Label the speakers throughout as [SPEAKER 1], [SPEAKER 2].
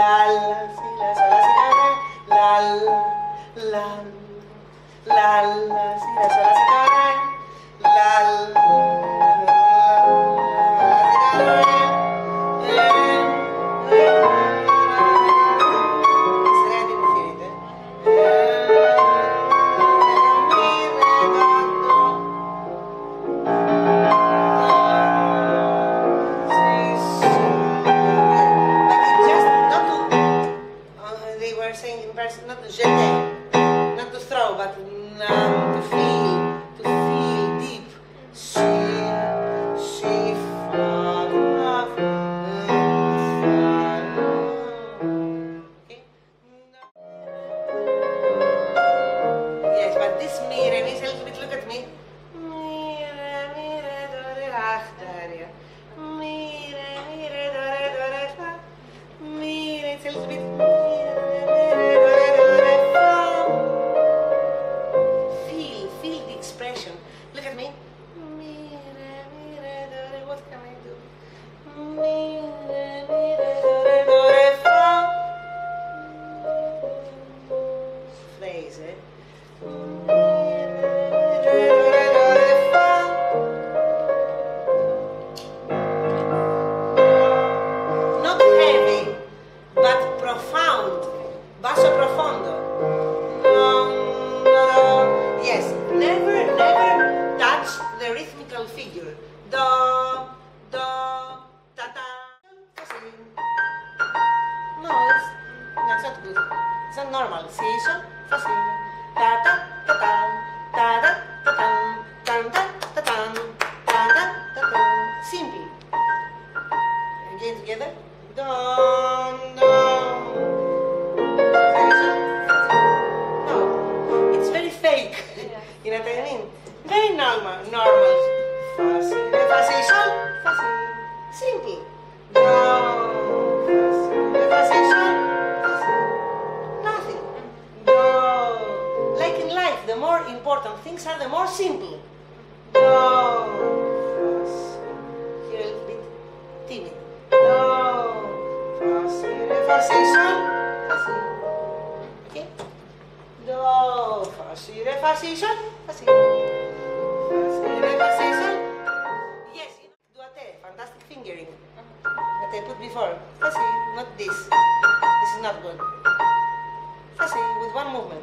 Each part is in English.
[SPEAKER 1] la, la, si, la, sol, la, si, la, la, la, la, la, si, la, sol, la, si, la, this. This is not good. See, with one movement,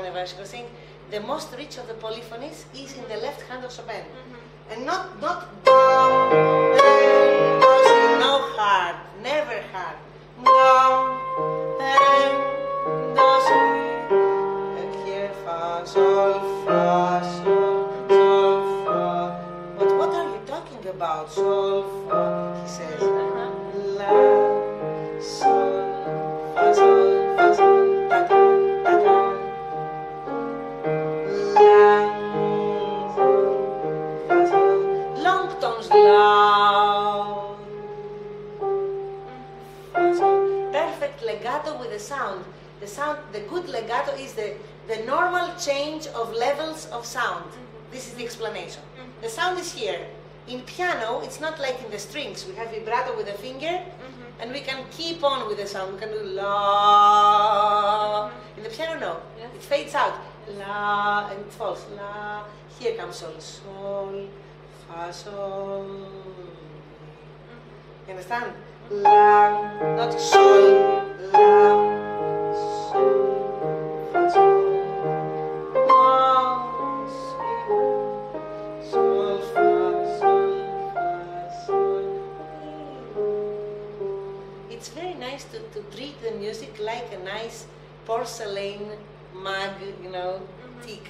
[SPEAKER 1] anniversary sing, the most rich of the polyphonies is in the left hand of Chopin. Mm -hmm. And not, not. The sound, the good legato is the, the normal change of levels of sound. Mm-hmm. This is the explanation. Mm-hmm. The sound is here. In piano, it's not like in the strings. We have vibrato with a finger, mm-hmm. and we can keep on with the sound. We can do la. Mm-hmm. In the piano, no.
[SPEAKER 2] Yes.
[SPEAKER 1] It fades out. La, and it falls. La. Here comes sol. Sol, fa, sol. Mm-hmm. You understand? La, not sol, la.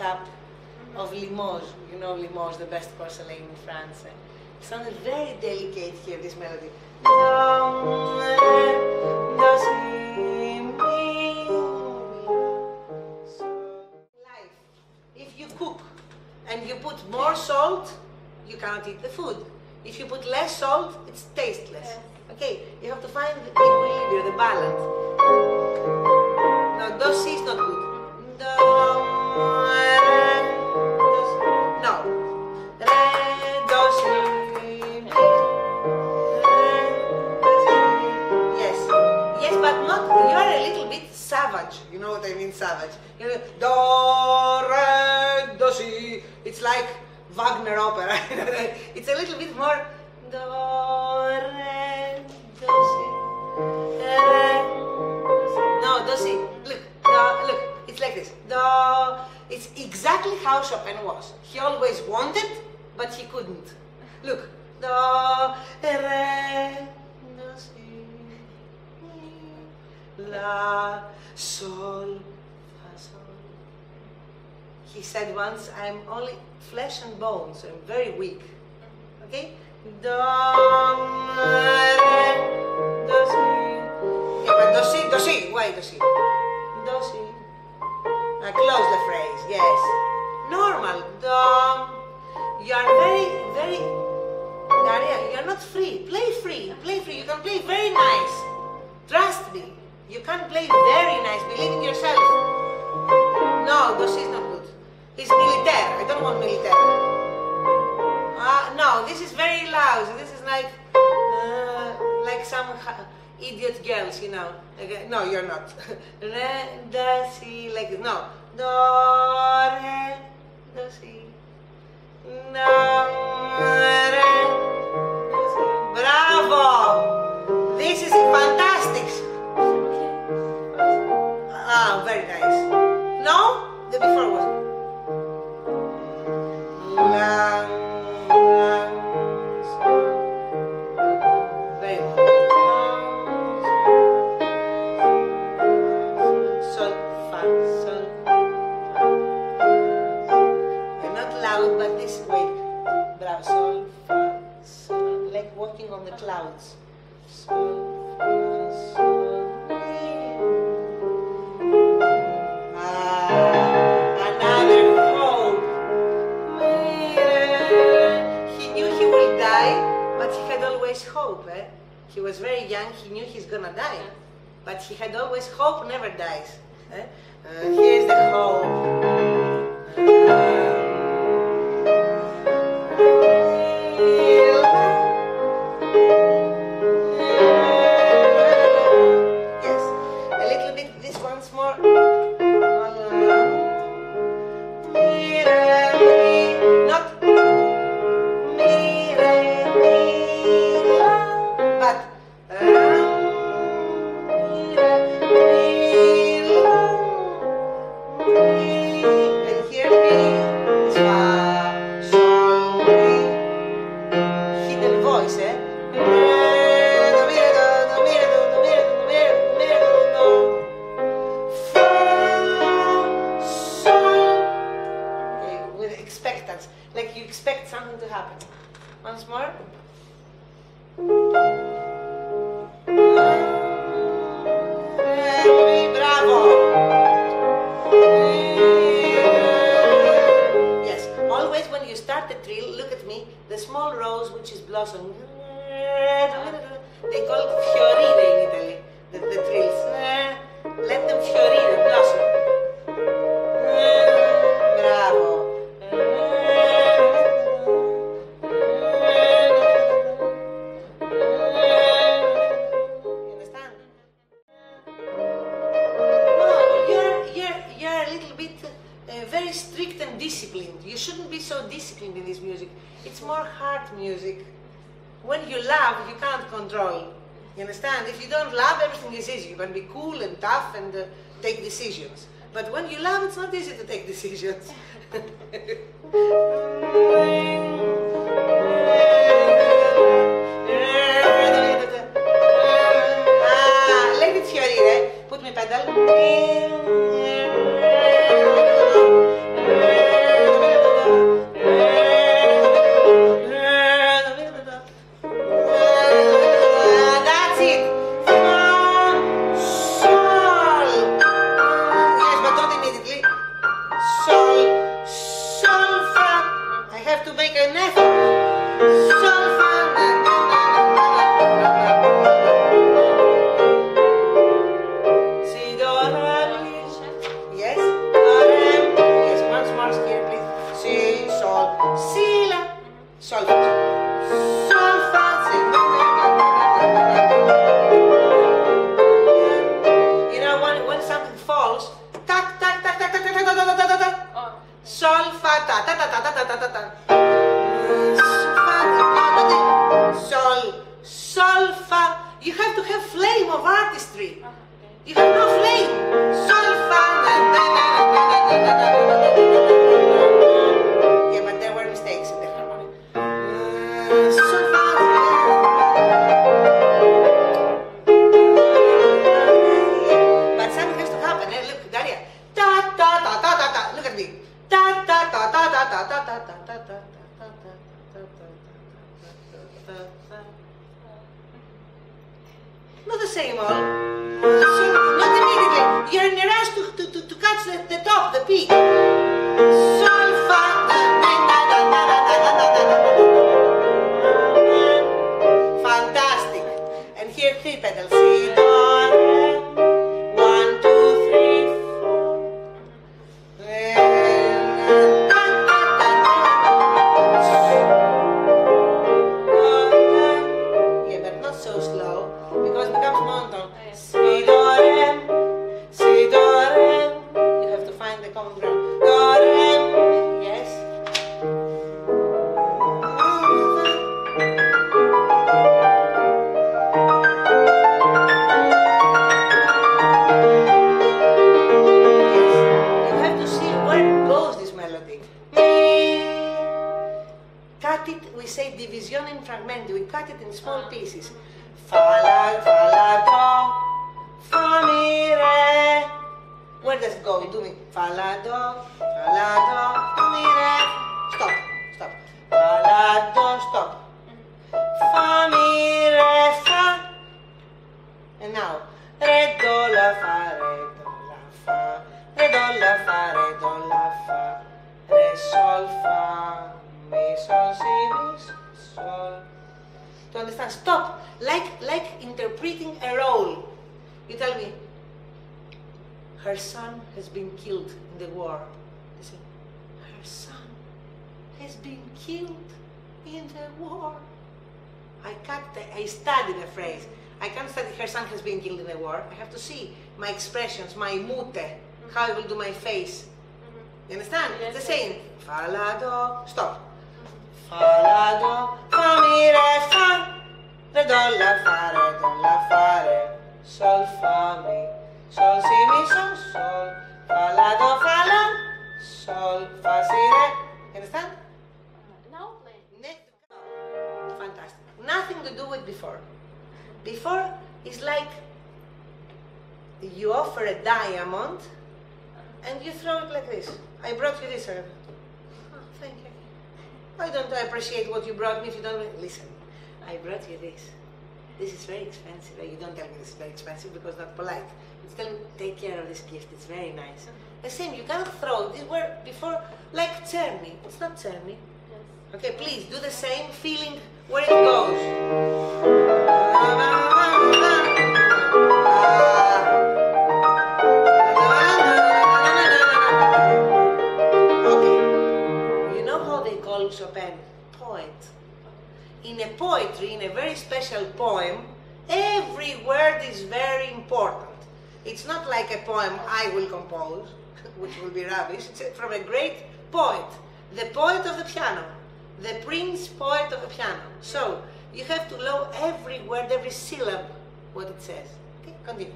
[SPEAKER 1] Teacup of Limoges. You know Limoges, the best porcelain in France. It sounded very delicate here, this melody. Life. If you cook and you put more salt, you cannot eat the food. If you put less salt, it's tasteless. Okay, you have to find the equilibrium, the balance. No, do is not good. Do, mean, savage. You know, do, re, do, si. It's like Wagner opera. it's a little bit more do, re, do, si. Re, no, do si. Look, do, look. It's like this. Do. It's exactly how Chopin was. He always wanted, but he couldn't. Look. Do, re, La, sol, fa, sol. He said once, I'm only flesh and bone, so I'm very weak. Okay? Do, re, do, si. Do, si, do, si. Why do, si? Do, si. Now close the phrase, yes. Normal. Do. You are very, very. Daria, you are not free. Play free. Play free. You can play very nice. Trust me. You can play very nice. Believe in yourself. No, si is not good. It's militaire. I don't want militaire. Uh, no, this is very loud. This is like uh, like some idiot girls, you know. Like, uh, no, you're not. Re, si, like this. No. Do, re, do, si. Si. Bravo! This is fantastic. Very nice. No? The before. La, la, Had always hope never dies. Expectance, like you expect something to happen. Once more. Bravo. Yes, always when you start the trill, look at me, the small rose which is blossom. They call it fiorire in Italy, the, the trills. Eh? Let them fiorire, strict and disciplined. You shouldn't be so disciplined in this music. It's more heart music. When you love, you can't control. You understand? If you don't love, everything is easy. You can be cool and tough and uh, take decisions. But when you love, it's not easy to take decisions. ah, let it fiorire. Put me pedal. Say division in fragmenti, we cut it in small ah. pieces. Fa la, fa la, do, fa mi, re. Where does it go? Do me. Fa la, do, fa la, do, fa mi, re. Stop, stop. Fa la, do, stop. Fa mi, re, fa. And now, re, do, la, fa, re, do, la, fa. Re, do, la, fa, re, do, la, fa. Re, sol, fa. Mi, sol, si, mi, sol. To understand, stop. Like, like interpreting a role. You tell me, her son has been killed in the war. You say, her son has been killed in the war. I can't, I study the phrase. I can't study her son has been killed in the war. I have to see my expressions, my mute, how I will do my face. Mm-hmm. You understand?
[SPEAKER 2] Yes,
[SPEAKER 1] the same. Fa, la, stop. Fa, la, do, fa, mi, re, fa. Re, do, la, fa, re, do, la, fa, re. Sol, fa, mi. Sol, si, mi, sol, sol. Fa, la, do, fa, la. Sol, fa, si, re. Understand?
[SPEAKER 2] Now play.
[SPEAKER 1] Next. Fantastic. Nothing to do with before. Before is like you offer a diamond and you throw it like this. I brought you this. uh, Oh, thank you. Why don't I appreciate what you brought me if you don't listen? I brought you this. This is very expensive. Eh, you don't tell me this is very expensive because not polite. You tell me take care of this gift. It's very nice. Mm-hmm. The same. You cannot throw. These were before like Czerny. It's not Czerny.
[SPEAKER 2] Yes.
[SPEAKER 1] Okay, please do the same feeling where it goes. Call Chopin? Poet. In a poetry, in a very special poem, every word is very important. It's not like a poem I will compose, which will be rubbish. It's from a great poet, the poet of the piano, the prince poet of the piano. So you have to know every word, every syllable, what it says. Okay, continue.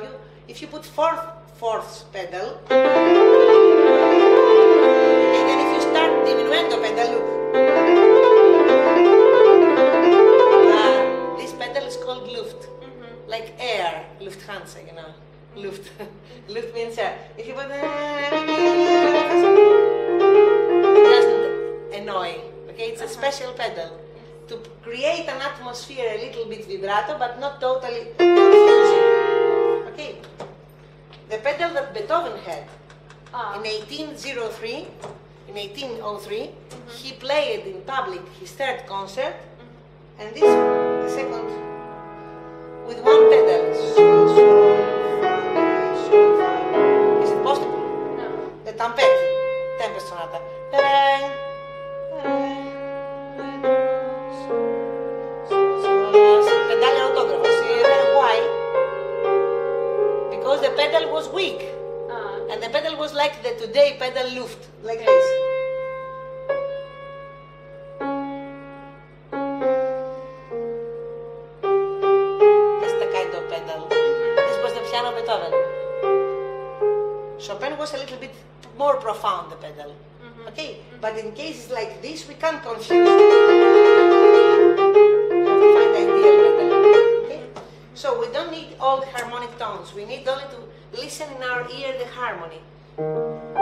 [SPEAKER 1] You, if you put fourth fourth pedal, and then if you start diminuendo pedal. Ah, this pedal is called Luft, like air, Lufthansa, you know. Luft. Luft means air. If you put it doesn't annoy. Okay, it's a special pedal to create an atmosphere a little bit vibrato, but not totally. The pedal that Beethoven had
[SPEAKER 2] Ah.
[SPEAKER 1] in 1803, in 1803, he played in public his third concert, and this the second with one pedal. Is it possible?
[SPEAKER 2] No.
[SPEAKER 1] The Tempête, Tempest Sonata. The pedal was weak.
[SPEAKER 2] Ah.
[SPEAKER 1] And the pedal was like the today pedal Luft, like this. That's the kind of pedal. Mm-hmm. This was the piano Beethoven. Chopin was a little bit more profound, the pedal. Mm-hmm. Okay, but in mm-hmm. cases like this, we can't confuse. In our ear the harmony.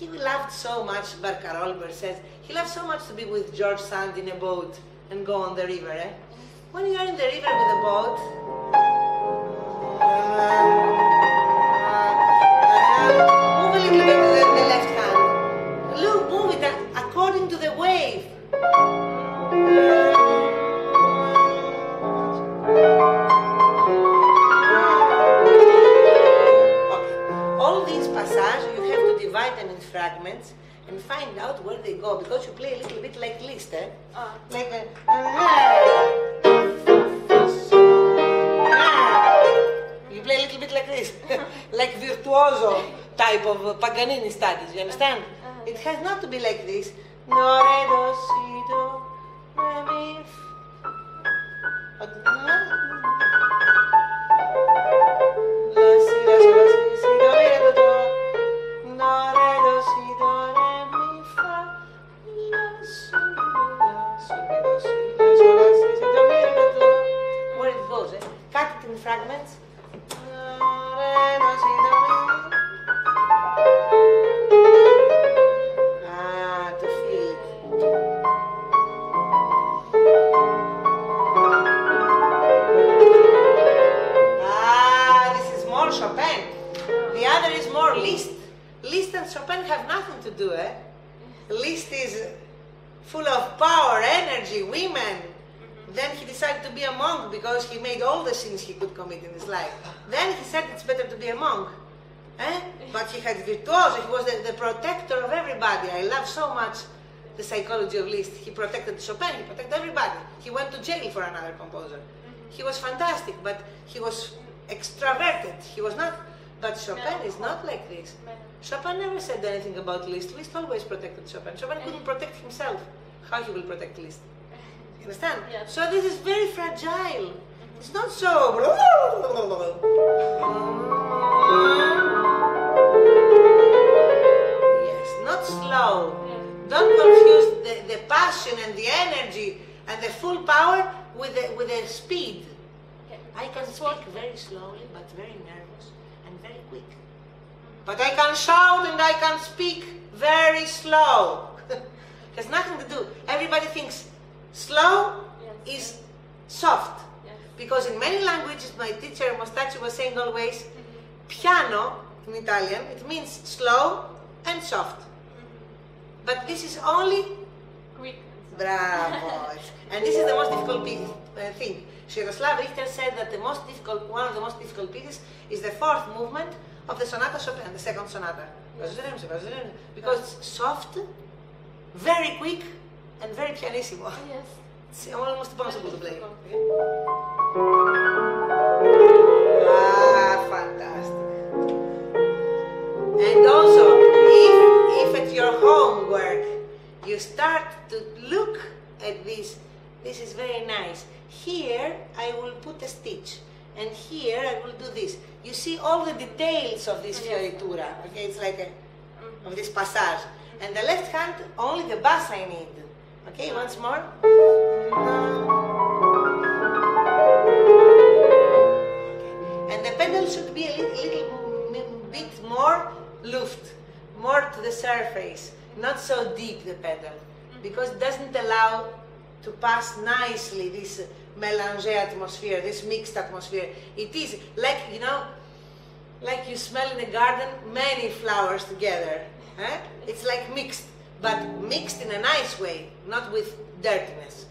[SPEAKER 1] He loved so much. Barcarolle says he loved so much to be with George Sand in a boat and go on the river. Eh? When you are in the river with a boat. And find out where they go because you play a little bit like Liszt, eh?
[SPEAKER 2] Ah.
[SPEAKER 1] Like a, You play a little bit like this, like virtuoso type of uh, Paganini studies. You understand? It has not to be like this. No re do si do re mi Liszt and Chopin have nothing to do, eh? Liszt is full of power, energy, women. Then he decided to be a monk because he made all the sins he could commit in his life. Then he said it's better to be a monk. Eh? But he had virtuoso, he was the, the protector of everybody. I love so much the psychology of Liszt. He protected Chopin, he protected everybody. He went to jail for another composer. He was fantastic, but he was extroverted. He was not, but Chopin is not like this. Chopin never said anything about Liszt. Liszt always protected Chopin. Chopin couldn't protect himself. How he will protect Liszt? You understand?
[SPEAKER 2] Yes.
[SPEAKER 1] So this is very fragile. It's not so. Yes, not slow.
[SPEAKER 2] Yes.
[SPEAKER 1] Don't confuse the, the passion and the energy and the full power with the, with the speed.
[SPEAKER 2] Okay.
[SPEAKER 1] I can speak very slowly, but very nervous But I can shout and I can speak very slow. Has nothing to do. Everybody thinks slow
[SPEAKER 2] Yes.
[SPEAKER 1] is soft.
[SPEAKER 2] Yes.
[SPEAKER 1] Because in many languages, my teacher Mostachi was saying always, piano in Italian, it means slow and soft. But this is only
[SPEAKER 2] Quick.
[SPEAKER 1] Bravo! and this is the most difficult piece, uh, thing. Sviatoslav Richter said that the most difficult, one of the most difficult pieces is the fourth movement of the sonata Chopin, the second sonata. Because it's soft, very quick, and very pianissimo.
[SPEAKER 2] Yes.
[SPEAKER 1] It's almost impossible to play. Ah, fantastic. And also, if, if at your homework you start to look at this, this is very nice. Here I will put a stitch, and here I will do this. You see all the details of this fioritura. Okay, it's like a,
[SPEAKER 2] Mhm.
[SPEAKER 1] of this passage. And the left hand, only the bass I need. Okay, once more. Okay. And the pedal should be a little, little bit more luft, more to the surface, not so deep the pedal, because it doesn't allow to pass nicely this melange atmosphere, this mixed atmosphere. It is like, you know, like you smell in a garden many flowers together. eh? It's like mixed, but mixed in a nice way, not with dirtiness.